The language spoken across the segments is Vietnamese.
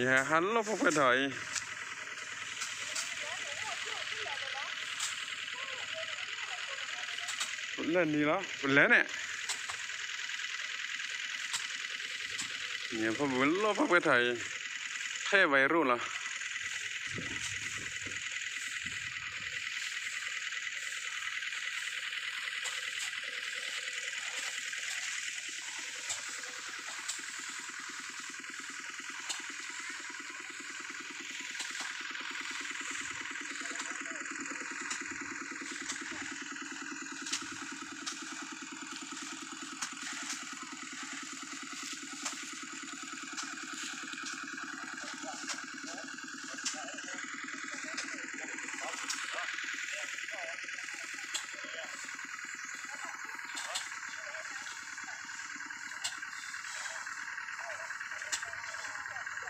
Yeah, hello, Papa Dai. Bulan ni lah, bulan ni. Ni apa bulan Papa Dai? Saya baru lah.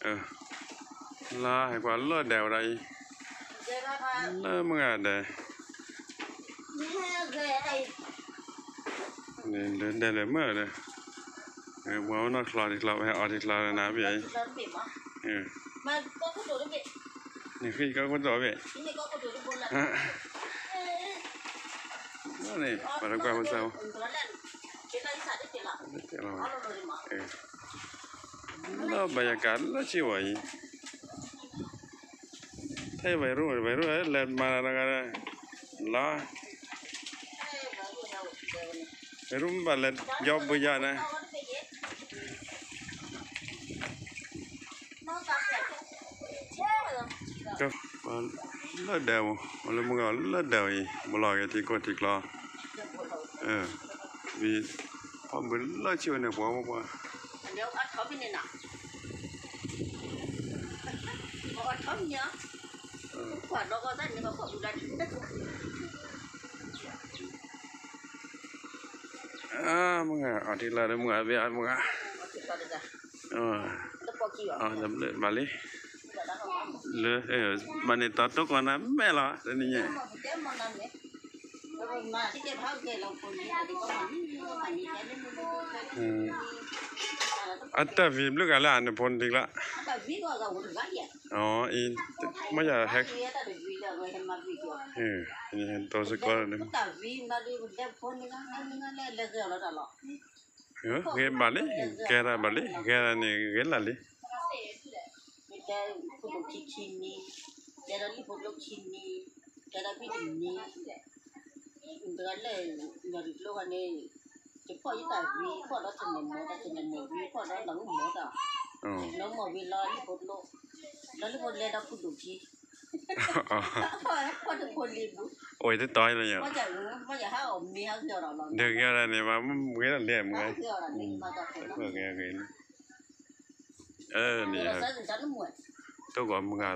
ờ là hay quá lơ đèo đây. Lơ mà ngà đây nên đến đây đây đây là đây. Ờ wow nó khla đi khla hay ở đi khla là nào vậy? Ừ. Dalam ờ Mà có cái đồ đó bị. นี่ khi có con gió vậy. Ini có này mà nó qua con sao Thế là บรรยากาศละชิวยให้ไปรู้นวัยรุ่นเล่นมาแล้วกันละวัยรู้นบ้าเล่นยอบบุญานะก็เลิศเดาวันนี้มึงก็เลิศเดาอีบุลอยที่กดที่กลอเออมีพอเหมืนเลิศชิวเนี่ยผมว่า nếu ăn khó bên này nào nya kwa dogo za ni kwa buda ah mga atila de mga be mga ah ah dam le mali le eh mane tato kona mela ni nya Atta vim lu kala phun pon dikla ó y mấy giờ hết ừ thì tôi sẽ có đấy ừ ghé bà lý ghé là Ja, i ma ja hek. Hmm, ini hentu sekolah ni. Ya, gaya balik, gaya balik, gaya ni gaya lali. Kita pulak là gaya ni pulak cini, gaya ni ini. Dengan le, nyari lo kan ni. Cepat kita, kita dah cenderung, dah cenderung, kita dah langum, đó. ยมาเงี้ยเรียมไง Hao kiểu là mình mà gặp phải เออไงไงเออนี่ nó ฮะ Nó sẽ rất là muộn ตัวก่อนมึงอ่